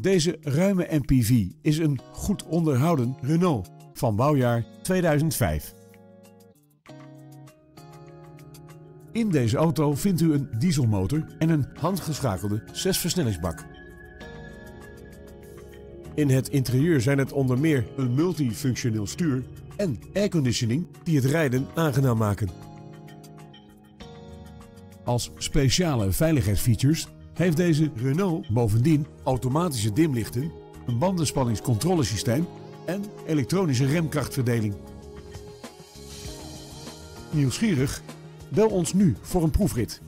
Deze ruime MPV is een goed onderhouden Renault van bouwjaar 2005. In deze auto vindt u een dieselmotor en een handgeschakelde 6-versnellingsbak. In het interieur zijn het onder meer een multifunctioneel stuur en airconditioning die het rijden aangenaam maken. Als speciale veiligheidsfeatures heeft deze Renault bovendien automatische dimlichten, een bandenspanningscontrolesysteem en elektronische remkrachtverdeling. Nieuwsgierig? Bel ons nu voor een proefrit